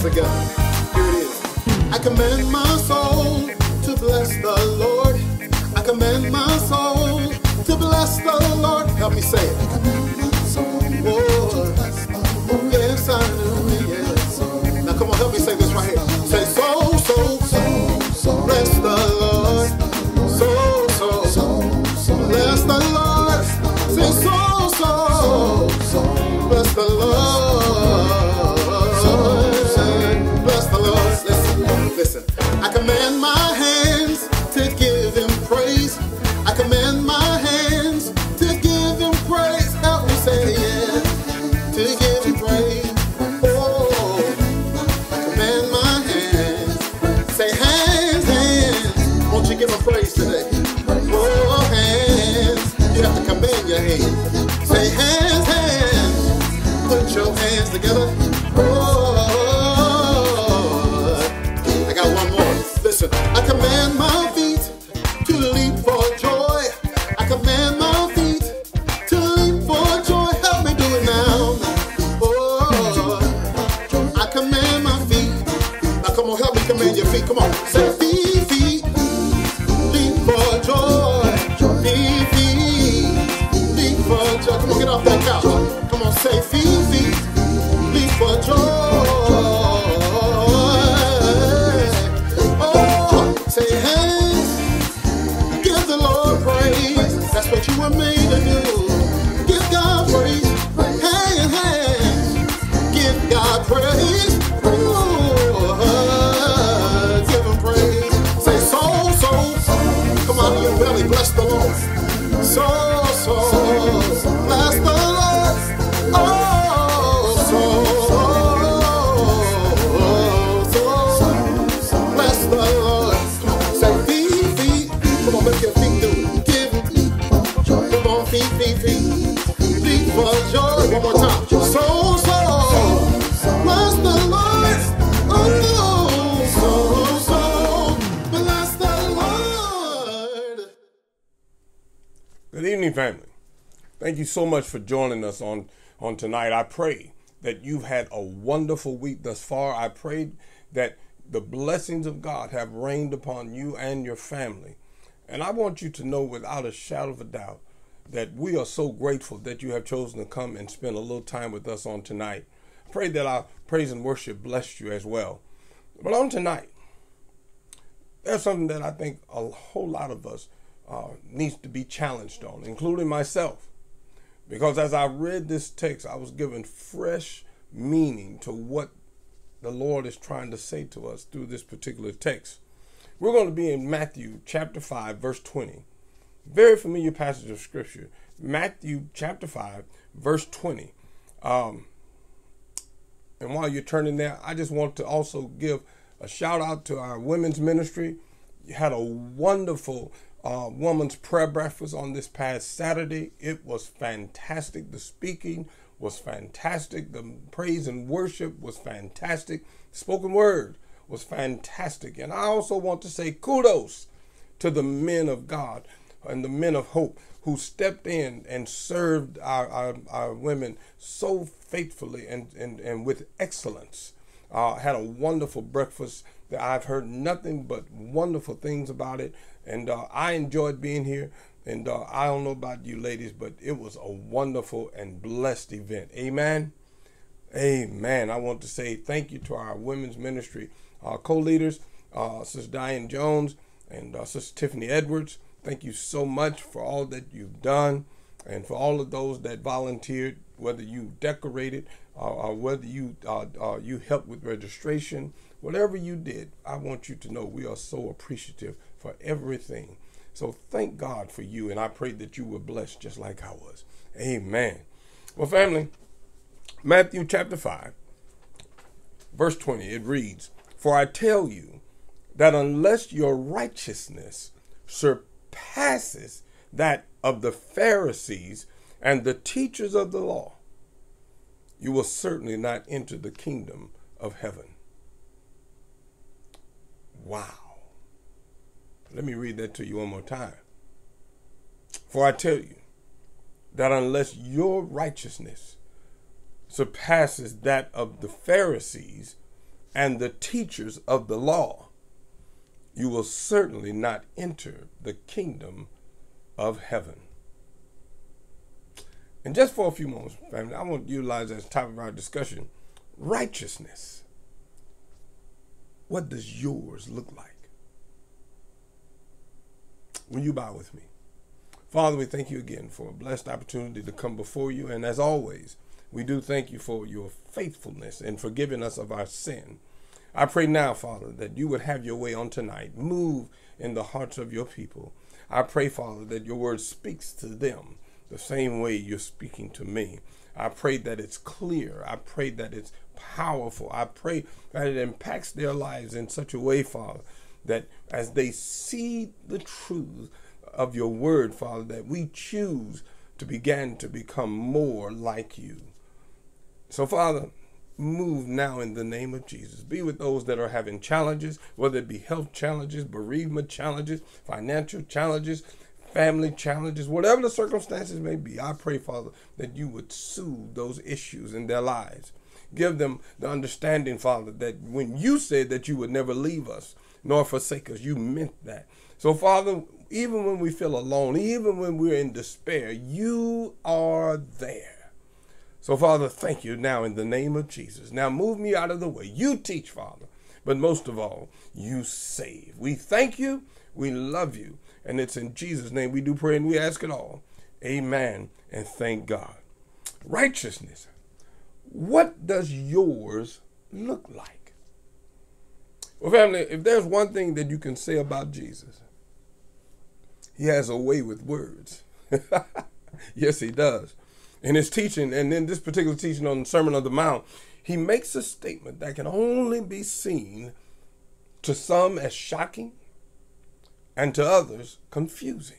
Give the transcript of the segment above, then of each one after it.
Here it is. I command my soul to bless the Lord. I command my soul to bless the Lord. Help me say it. Your feet. Come on, say family. Thank you so much for joining us on, on tonight. I pray that you've had a wonderful week thus far. I pray that the blessings of God have rained upon you and your family. And I want you to know without a shadow of a doubt that we are so grateful that you have chosen to come and spend a little time with us on tonight. Pray that our praise and worship blessed you as well. But on tonight, there's something that I think a whole lot of us uh, needs to be challenged on, including myself. Because as I read this text, I was given fresh meaning to what the Lord is trying to say to us through this particular text. We're going to be in Matthew chapter 5, verse 20. Very familiar passage of scripture. Matthew chapter 5, verse 20. Um, and while you're turning there, I just want to also give a shout out to our women's ministry. You had a wonderful uh, woman's prayer breakfast on this past Saturday. It was fantastic. The speaking was fantastic. The praise and worship was fantastic. Spoken word was fantastic. And I also want to say kudos to the men of God and the men of hope who stepped in and served our, our, our women so faithfully and, and, and with excellence. Uh, had a wonderful breakfast I've heard nothing but wonderful things about it. And uh, I enjoyed being here. And uh, I don't know about you ladies, but it was a wonderful and blessed event. Amen. Amen. I want to say thank you to our women's ministry uh, co leaders, uh, Sister Diane Jones and uh, Sister Tiffany Edwards. Thank you so much for all that you've done and for all of those that volunteered, whether you decorated uh, or whether you uh, uh, you helped with registration, whatever you did. I want you to know we are so appreciative for everything. So thank God for you, and I pray that you were blessed just like I was. Amen. Well, family, Matthew chapter 5, verse 20, it reads, For I tell you that unless your righteousness surpasses that of the Pharisees and the teachers of the law, you will certainly not enter the kingdom of heaven. Wow. Let me read that to you one more time. For I tell you that unless your righteousness surpasses that of the Pharisees and the teachers of the law, you will certainly not enter the kingdom of heaven. And just for a few moments, family, I want to utilize as topic of our discussion righteousness. What does yours look like? Will you bow with me? Father, we thank you again for a blessed opportunity to come before you. And as always, we do thank you for your faithfulness and forgiving us of our sin. I pray now, Father, that you would have your way on tonight. Move in the hearts of your people. I pray, Father, that your word speaks to them the same way you're speaking to me. I pray that it's clear. I pray that it's powerful. I pray that it impacts their lives in such a way, Father, that as they see the truth of your word, Father, that we choose to begin to become more like you. So, Father, move now in the name of Jesus. Be with those that are having challenges, whether it be health challenges, bereavement challenges, financial challenges, family challenges, whatever the circumstances may be. I pray, Father, that you would soothe those issues in their lives. Give them the understanding, Father, that when you said that you would never leave us nor forsake us, you meant that. So, Father, even when we feel alone, even when we're in despair, you are there. So, Father, thank you now in the name of Jesus. Now move me out of the way. You teach, Father, but most of all, you save. We thank you. We love you. And it's in Jesus' name we do pray and we ask it all. Amen. And thank God. Righteousness. What does yours look like? Well, family, if there's one thing that you can say about Jesus, he has a way with words. yes, he does in his teaching, and in this particular teaching on the Sermon on the Mount, he makes a statement that can only be seen to some as shocking and to others confusing.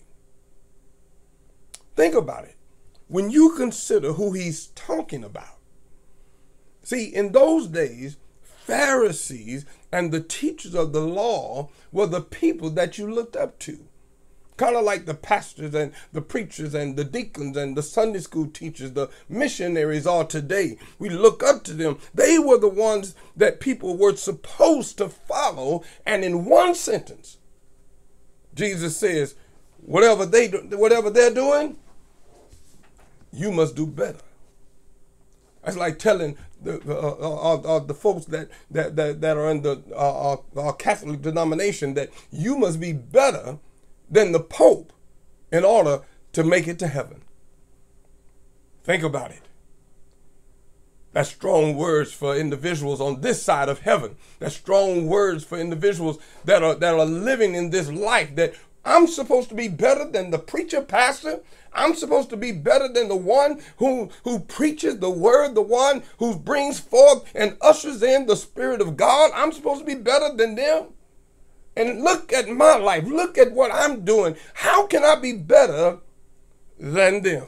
Think about it. When you consider who he's talking about, see, in those days, Pharisees and the teachers of the law were the people that you looked up to kind of like the pastors and the preachers and the deacons and the Sunday school teachers, the missionaries are today. We look up to them. They were the ones that people were supposed to follow. And in one sentence, Jesus says, whatever they do, whatever they're doing, you must do better. That's like telling the uh, uh, uh, the folks that, that that that are in the uh, uh, Catholic denomination that you must be better than the Pope in order to make it to heaven. Think about it. That's strong words for individuals on this side of heaven. That's strong words for individuals that are that are living in this life that I'm supposed to be better than the preacher pastor. I'm supposed to be better than the one who who preaches the word, the one who brings forth and ushers in the spirit of God. I'm supposed to be better than them. And look at my life. Look at what I'm doing. How can I be better than them?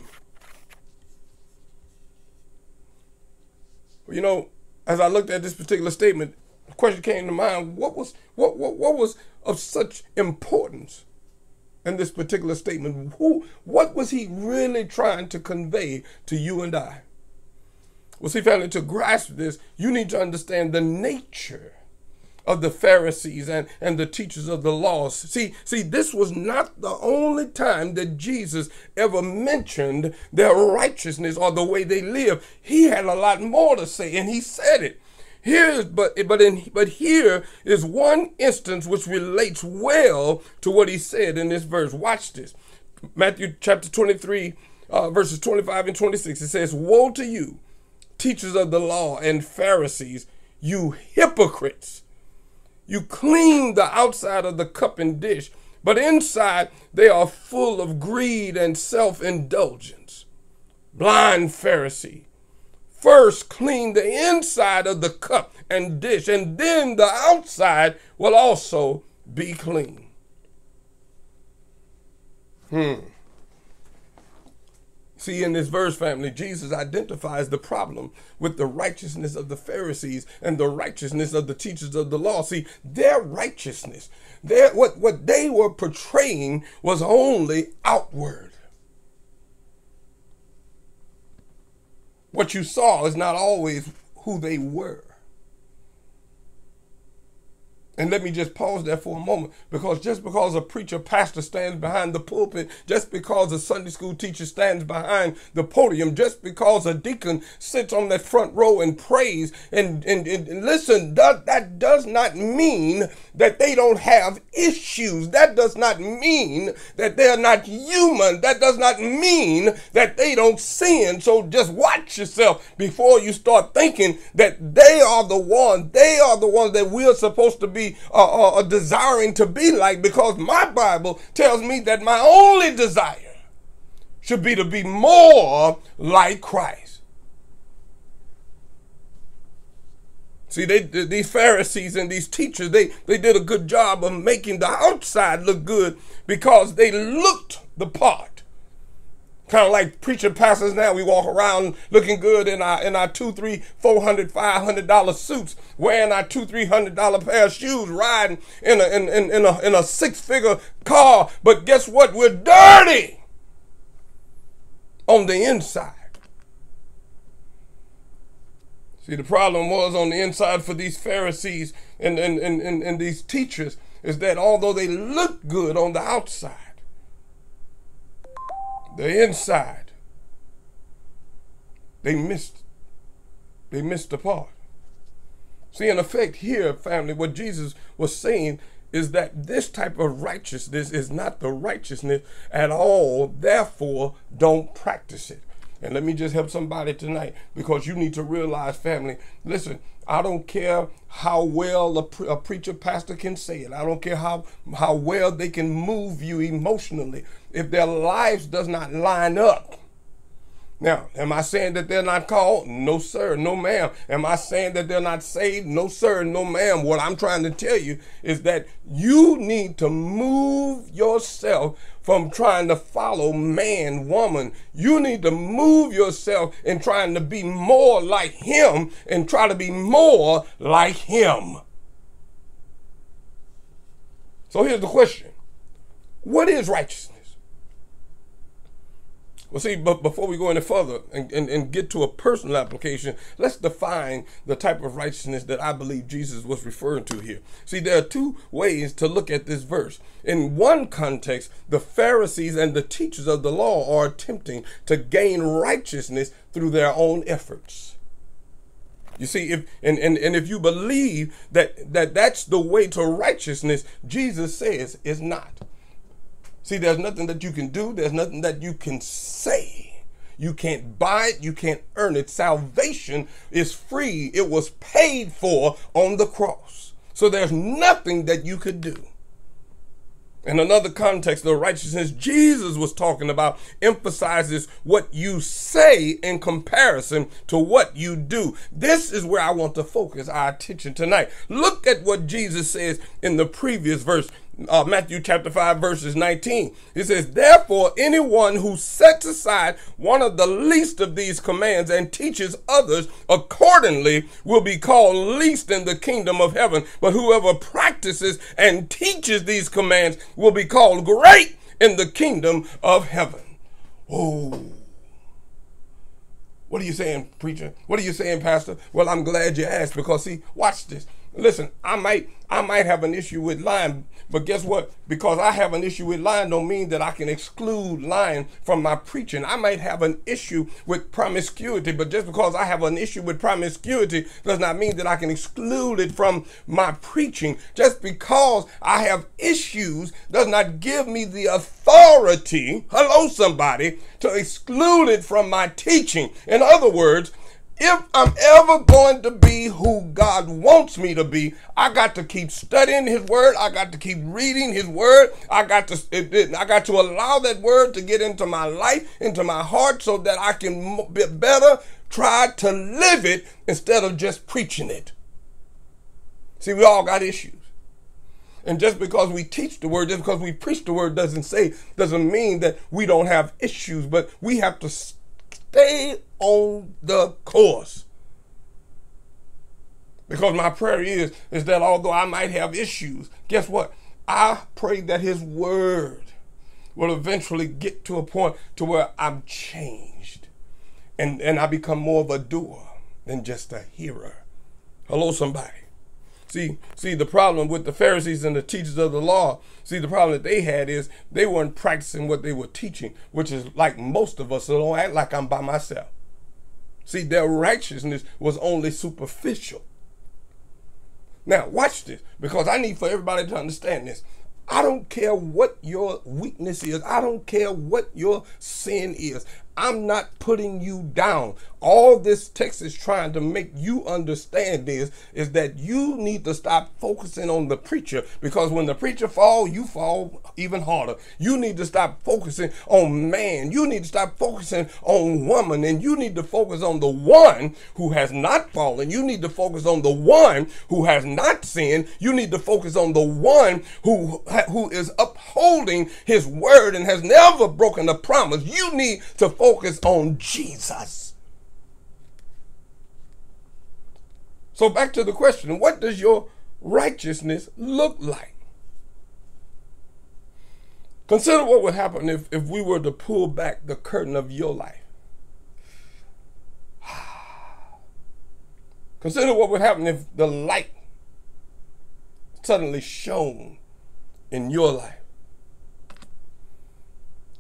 You know, as I looked at this particular statement, the question came to mind, what was what what, what was of such importance in this particular statement? Who what was he really trying to convey to you and I? Well, see, family, to grasp this, you need to understand the nature of the Pharisees and, and the teachers of the laws. See, see, this was not the only time that Jesus ever mentioned their righteousness or the way they live. He had a lot more to say, and he said it. Here's but but in but here is one instance which relates well to what he said in this verse. Watch this. Matthew chapter 23, uh, verses 25 and 26. It says, Woe to you, teachers of the law and Pharisees, you hypocrites! You clean the outside of the cup and dish, but inside they are full of greed and self indulgence. Blind Pharisee, first clean the inside of the cup and dish, and then the outside will also be clean. Hmm. See, in this verse, family, Jesus identifies the problem with the righteousness of the Pharisees and the righteousness of the teachers of the law. See, their righteousness, their what, what they were portraying was only outward. What you saw is not always who they were. And let me just pause there for a moment because just because a preacher pastor stands behind the pulpit, just because a Sunday school teacher stands behind the podium, just because a deacon sits on that front row and prays and, and, and listen, that, that does not mean that they don't have issues. That does not mean that they're not human. That does not mean that they don't sin. So just watch yourself before you start thinking that they are the ones, they are the ones that we're supposed to be uh, uh, uh, desiring to be like because my Bible tells me that my only desire should be to be more like Christ. See, they, these Pharisees and these teachers, they, they did a good job of making the outside look good because they looked the part. Kind of like preacher pastors now, we walk around looking good in our in our two, three, four hundred, five hundred dollar suits, wearing our two, three hundred dollar pair of shoes, riding in a in, in, in a in a six figure car. But guess what? We're dirty on the inside. See, the problem was on the inside for these Pharisees and, and, and, and, and these teachers is that although they look good on the outside, the inside, they missed, they missed the part. See, in effect, here, family, what Jesus was saying is that this type of righteousness is not the righteousness at all. Therefore, don't practice it. And let me just help somebody tonight because you need to realize, family, listen, I don't care how well a, pre- a, preacher pastor can say it. I don't care how, how well they can move you emotionally. If their lives does not line up, now, am I saying that they're not called? No, sir. No, ma'am. Am I saying that they're not saved? No, sir. No, ma'am. What I'm trying to tell you is that you need to move yourself from trying to follow man, woman. You need to move yourself in trying to be more like him and try to be more like him. So here's the question What is righteousness? Well, see, but before we go any further and, and, and get to a personal application, let's define the type of righteousness that I believe Jesus was referring to here. See, there are two ways to look at this verse. In one context, the Pharisees and the teachers of the law are attempting to gain righteousness through their own efforts. You see, if and, and, and if you believe that, that that's the way to righteousness, Jesus says is not. See, there's nothing that you can do, there's nothing that you can say. You can't buy it, you can't earn it. Salvation is free, it was paid for on the cross. So there's nothing that you could do. In another context, the righteousness Jesus was talking about emphasizes what you say in comparison to what you do. This is where I want to focus our attention tonight. Look at what Jesus says in the previous verse uh, Matthew chapter 5, verses 19. It says, Therefore, anyone who sets aside one of the least of these commands and teaches others accordingly will be called least in the kingdom of heaven. But whoever practices and teaches these commands will be called great in the kingdom of heaven. Oh. What are you saying, preacher? What are you saying, pastor? Well, I'm glad you asked because, see, watch this. Listen, I might I might have an issue with lying, but guess what? Because I have an issue with lying don't mean that I can exclude lying from my preaching. I might have an issue with promiscuity, but just because I have an issue with promiscuity does not mean that I can exclude it from my preaching. Just because I have issues does not give me the authority, hello somebody, to exclude it from my teaching. In other words, if I'm ever going to be who God wants me to be, I got to keep studying His Word. I got to keep reading His Word. I got to, I got to allow that Word to get into my life, into my heart, so that I can be better try to live it instead of just preaching it. See, we all got issues. And just because we teach the word, just because we preach the word doesn't say, doesn't mean that we don't have issues, but we have to stay on the course. Because my prayer is, is that although I might have issues, guess what? I pray that his word will eventually get to a point to where I'm changed and, and I become more of a doer than just a hearer. Hello, somebody. See, see the problem with the Pharisees and the teachers of the law. See, the problem that they had is they weren't practicing what they were teaching, which is like most of us. So don't act like I'm by myself. See, their righteousness was only superficial. Now, watch this, because I need for everybody to understand this. I don't care what your weakness is. I don't care what your sin is. I'm not putting you down. All this text is trying to make you understand is, is that you need to stop focusing on the preacher because when the preacher fall, you fall even harder. You need to stop focusing on man. You need to stop focusing on woman and you need to focus on the one who has not fallen. You need to focus on the one who has not sinned. You need to focus on the one who, who is upholding his word and has never broken a promise. You need to focus on Jesus. So back to the question, what does your righteousness look like? Consider what would happen if, if we were to pull back the curtain of your life. Consider what would happen if the light suddenly shone in your life.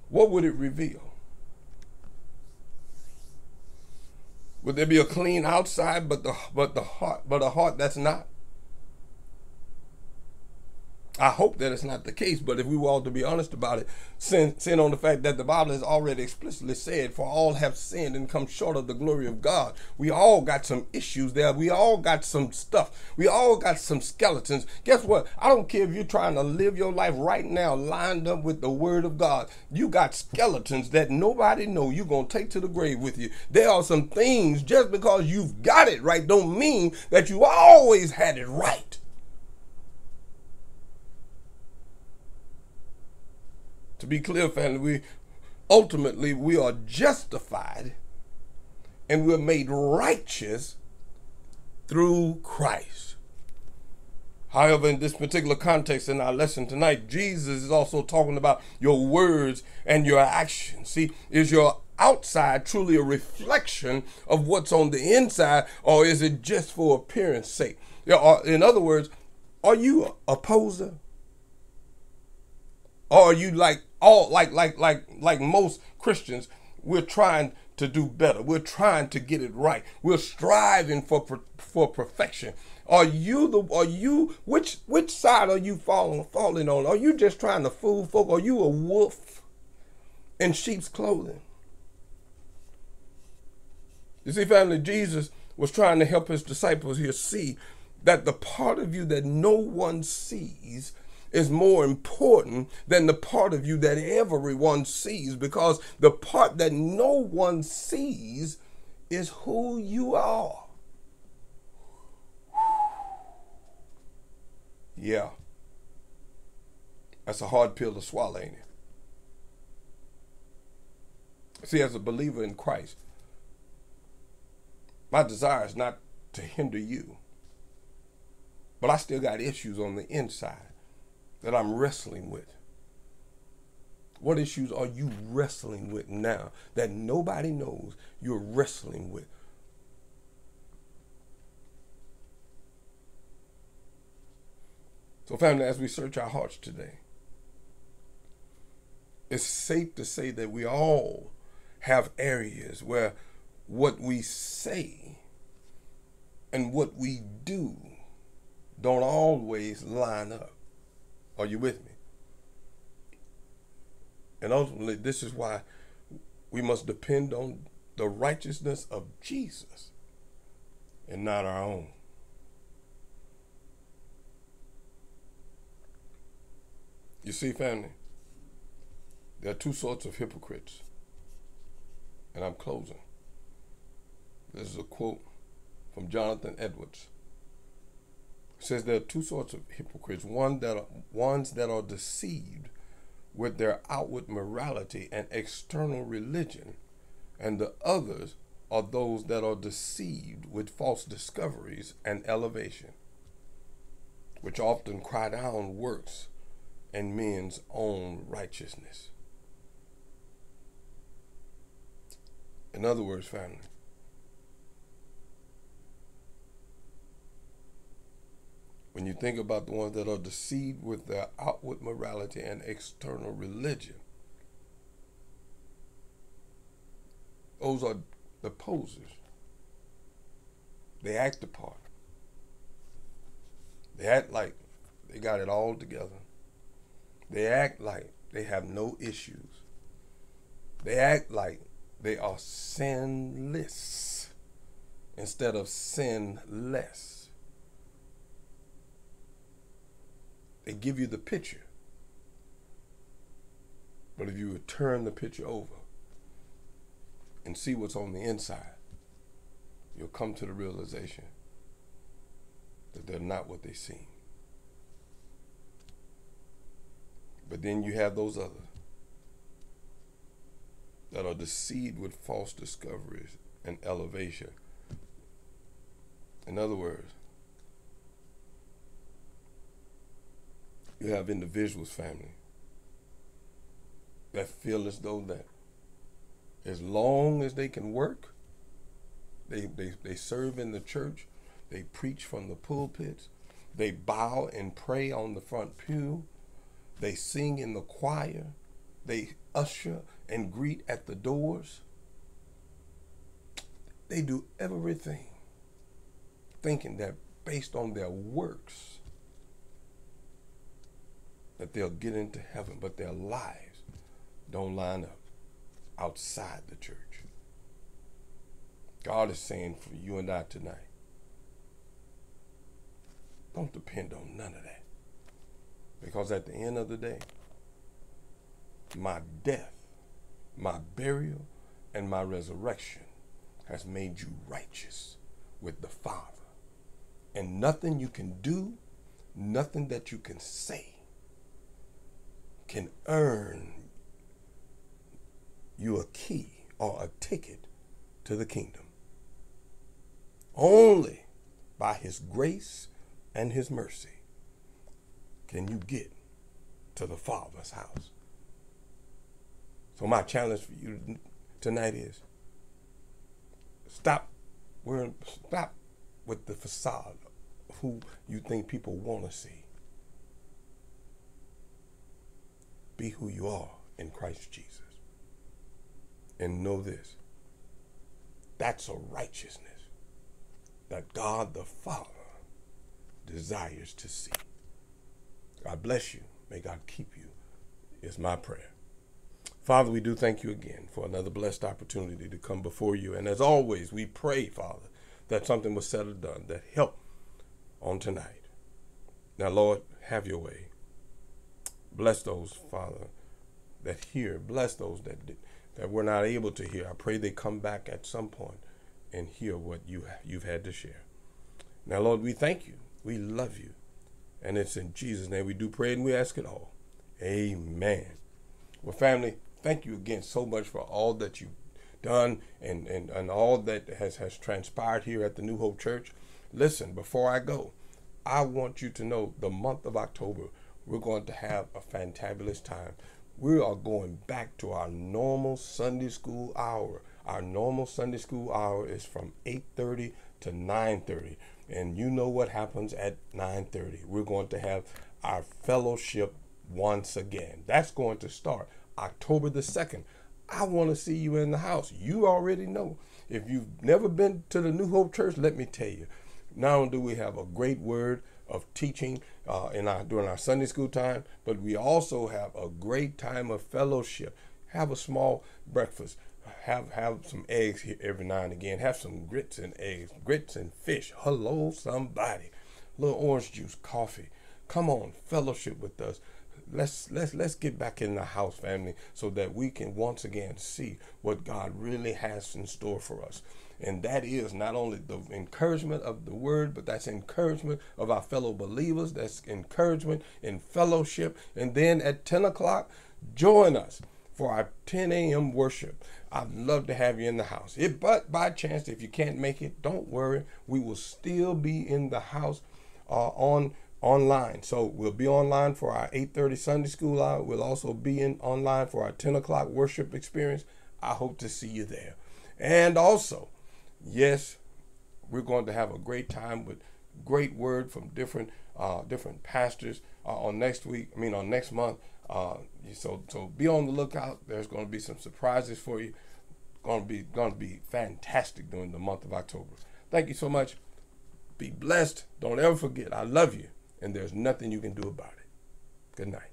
What would it reveal? Would there be a clean outside, but the but the heart, but a heart that's not? I hope that it's not the case, but if we were all to be honest about it, sin, sin on the fact that the Bible has already explicitly said, for all have sinned and come short of the glory of God. We all got some issues there. We all got some stuff. We all got some skeletons. Guess what? I don't care if you're trying to live your life right now lined up with the word of God. You got skeletons that nobody know you're going to take to the grave with you. There are some things just because you've got it right don't mean that you always had it right. To be clear, family, we ultimately we are justified and we're made righteous through Christ. However, in this particular context in our lesson tonight, Jesus is also talking about your words and your actions. See, is your outside truly a reflection of what's on the inside, or is it just for appearance sake? In other words, are you a poser? Or are you like all like like like like most Christians, we're trying to do better. We're trying to get it right. We're striving for for perfection. Are you the are you which which side are you falling falling on? Are you just trying to fool folk? Are you a wolf in sheep's clothing? You see, family, Jesus was trying to help his disciples here see that the part of you that no one sees is more important than the part of you that everyone sees because the part that no one sees is who you are. Yeah. That's a hard pill to swallow, ain't it? See, as a believer in Christ, my desire is not to hinder you, but I still got issues on the inside that I'm wrestling with? What issues are you wrestling with now that nobody knows you're wrestling with? So, family, as we search our hearts today, it's safe to say that we all have areas where what we say and what we do don't always line up. Are you with me? And ultimately, this is why we must depend on the righteousness of Jesus and not our own. You see, family, there are two sorts of hypocrites. And I'm closing. This is a quote from Jonathan Edwards says there are two sorts of hypocrites one that are, ones that are deceived with their outward morality and external religion and the others are those that are deceived with false discoveries and elevation which often cry down works and men's own righteousness. In other words family when you think about the ones that are deceived with their outward morality and external religion, those are the posers. They act the part. They act like they got it all together. They act like they have no issues. They act like they are sinless instead of sinless. They give you the picture. But if you would turn the picture over and see what's on the inside, you'll come to the realization that they're not what they seem. But then you have those others that are deceived with false discoveries and elevation. In other words, you have individuals, family, that feel as though that as long as they can work, they, they, they serve in the church, they preach from the pulpits, they bow and pray on the front pew, they sing in the choir, they usher and greet at the doors. They do everything thinking that based on their works that they'll get into heaven, but their lives don't line up outside the church. God is saying for you and I tonight, don't depend on none of that. Because at the end of the day, my death, my burial, and my resurrection has made you righteous with the Father. And nothing you can do, nothing that you can say can earn you a key or a ticket to the kingdom. Only by his grace and his mercy can you get to the Father's house. So my challenge for you tonight is stop stop with the facade of who you think people want to see. Be who you are in Christ Jesus. And know this that's a righteousness that God the Father desires to see. God bless you. May God keep you, is my prayer. Father, we do thank you again for another blessed opportunity to come before you. And as always, we pray, Father, that something was said or done that helped on tonight. Now, Lord, have your way. Bless those, Father, that hear. Bless those that that were not able to hear. I pray they come back at some point and hear what you you've had to share. Now, Lord, we thank you. We love you. And it's in Jesus' name we do pray and we ask it all. Amen. Well, family, thank you again so much for all that you've done and, and, and all that has, has transpired here at the New Hope Church. Listen, before I go, I want you to know the month of October, we're going to have a fantabulous time. We are going back to our normal Sunday school hour. Our normal Sunday school hour is from 8:30 to 9:30. And you know what happens at 9:30. We're going to have our fellowship once again. That's going to start October the 2nd. I want to see you in the house. You already know. If you've never been to the New Hope Church, let me tell you. Not only do we have a great word of teaching uh, in our during our Sunday school time, but we also have a great time of fellowship. Have a small breakfast have have some eggs here every now and again. Have some grits and eggs, grits and fish. Hello, somebody. A little orange juice, coffee. Come on, fellowship with us. Let's let's let's get back in the house, family, so that we can once again see what God really has in store for us. And that is not only the encouragement of the word, but that's encouragement of our fellow believers. That's encouragement in fellowship. And then at 10 o'clock, join us for our 10 a.m. worship. I'd love to have you in the house. If, but by chance, if you can't make it, don't worry. We will still be in the house uh, on online. So we'll be online for our 8:30 Sunday school hour. We'll also be in online for our 10 o'clock worship experience. I hope to see you there. And also, yes, we're going to have a great time with great word from different uh, different pastors uh, on next week. I mean, on next month. Uh, so so be on the lookout. There's going to be some surprises for you. Going to be going to be fantastic during the month of October. Thank you so much. Be blessed. Don't ever forget. I love you, and there's nothing you can do about it. Good night.